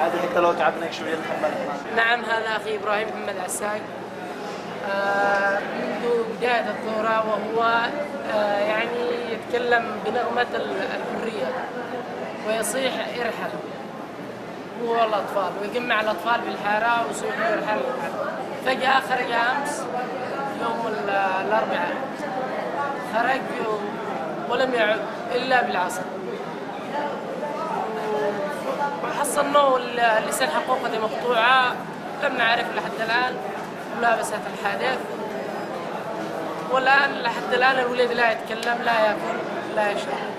هذه حتى لو تعبناك شوية نتحملها نعم هذا أخي إبراهيم محمد عساق آه، منذ بداية الثورة وهو آه، يعني يتكلم بنغمة ال- الحرية ويصيح إرحل. هو والأطفال ويجمع الأطفال بالحارة ويصيح إرحل. فجأة خرج أمس يوم ال- الأربعاء. خرج ولم يعد. إلا بالعصر. وحصلناه اللسان حقوقه مقطوعة لم نعرف لحد الآن؟ ملابسة الحادث. والآن لحد الآن الولد لا يتكلم لا يأكل لا يشرب.